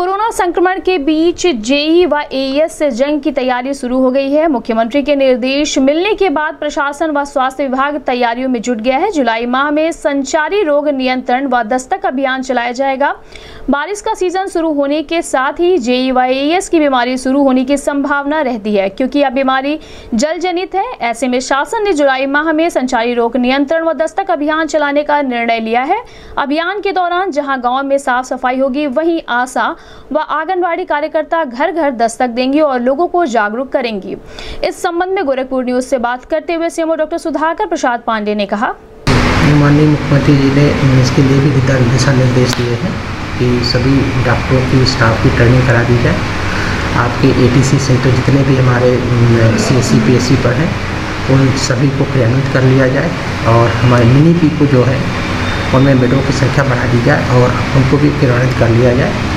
Corona संक्रमण के बीच JEE व एएस से जंग की तैयारी शुरू हो गई है। मुख्यमंत्री के निर्देश मिलने के बाद प्रशासन व स्वास्थ्य विभाग तैयारियों में जुट गया है। जुलाई माह में संचारी रोग नियंत्रण व दस्तक अभियान चलाया जाएगा। बारिश का सीज़न शुरू होने के साथ ही जेई व एएस की बीमारी शुरू होने की संभावना रहती है, क्योंकि यह बीमारी जल जनित है। ऐसे में शासन ने जुलाई माह में संचारी रोग नियंत्रण व दस्तक अभियान चलाने का निर्णय लिया है। अभियान के दौरान जहाँ गाँव में साफ़ सफ़ाई होगी, वहीं आशा व आंगनबाड़ी कार्यकर्ता घर घर दस्तक देंगी और लोगों को जागरूक करेंगी। इस संबंध में गोरखपुर न्यूज़ से बात करते हुए सीएमओ डॉक्टर सुधाकर प्रसाद पांडे ने कहा। माननीय मुख्यमंत्री जी ने इसके लिए भी दिशा निर्देश दिए हैं कि सभी डॉक्टरों की, स्टाफ की ट्रेनिंग करा दी जाए। आपके एटीसी सेंटर जितने भी हमारे C S C P S C पर हैं, उन सभी को क्रियान्वित कर लिया जाए और हमारे मिनी पी को जो है, उनमें बेडों की संख्या बढ़ा दी जाए और उनको भी क्रियान्वित कर लिया जाए।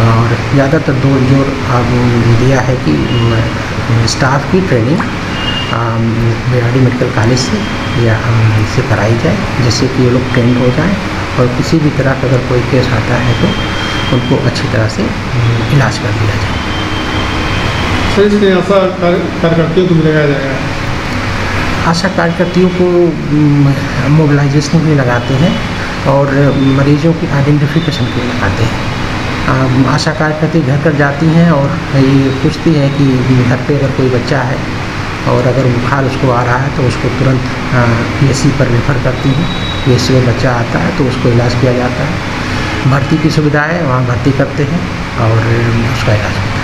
और ज़्यादातर दो ज़ोर दिया है कि स्टाफ की ट्रेनिंग बिहाड़ी मेडिकल कॉलेज से या इससे कराई जाए जिससे कि ये लोग ट्रेंड हो जाएँ और किसी भी तरह का अगर कोई केस आता है तो उनको अच्छी तरह से इलाज कर दिया जाए। सर आशा कार्यकर्तियों को भी लगाया जाएगा? आशा कार्यकर्तियों को मोबिलाइजेशन के लिए लगाते हैं और मरीजों की आइडेंटिफिकेशन के लिए लगाते हैं। आशा कार्यकर्ती घर घर जाती हैं और ये पूछती हैं कि घर पे अगर कोई बच्चा है और अगर बुखार उसको आ रहा है तो उसको तुरंत पी पर रेफ़र करती हैं। पी में बच्चा आता है तो उसको इलाज किया जाता है। भर्ती की सुविधा है वहाँ भर्ती करते हैं और उसका इलाज